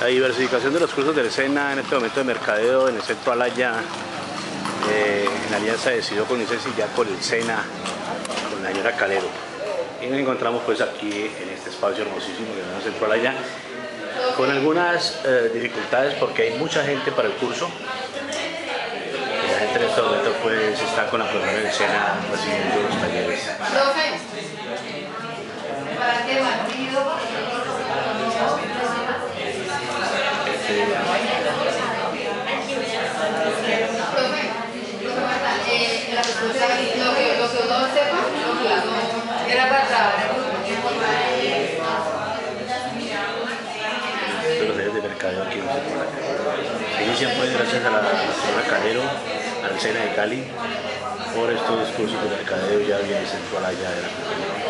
La diversificación de los cursos del SENA en este momento de mercadeo en el centro Alaya, eh, en alianza decidió con ICES y ya con el SENA, con la señora Calero. Y nos encontramos pues aquí en este espacio hermosísimo que es el centro Alaya, con algunas eh, dificultades porque hay mucha gente para el curso. La gente en este momento pues está con la profesora del SENA recibiendo los talleres. para que partido lo que, lo que uno sepa, lo que uno era para trabajar. los talleres de mercadeo aquí pues gracias a la señora Calero, al SENA de Cali, por estos cursos de mercadeo ya en el centro Alaya de la compañía.